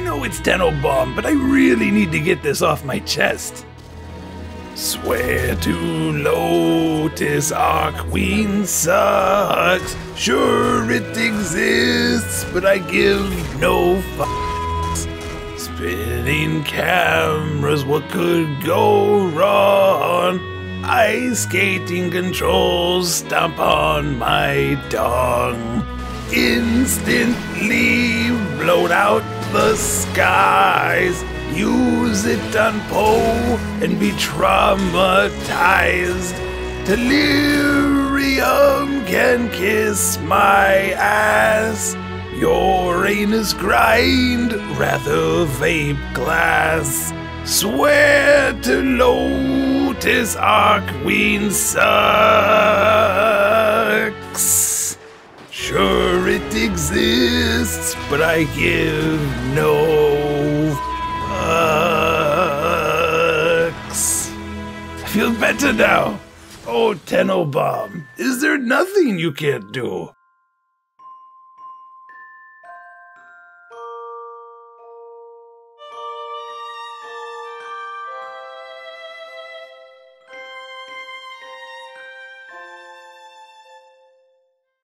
know it's Tennobaum, but I really need to get this off my chest. Swear to Lotus our Archwing sucks. Sure, it exists, but I give no fucks. Spinning cameras, what could go wrong? Ice skating controls stomp on my dong. Instantly blown out the skies. Use it on Poe and be traumatized. Delirium can kiss my ass. Your anus grind, rather vape glass. Swear to Lotus Archwing sucks. Sure, it exists, but I give no fucks. I feel better now. Oh, Tennobaum, is there nothing you can't do?